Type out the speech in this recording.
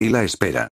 Y la espera.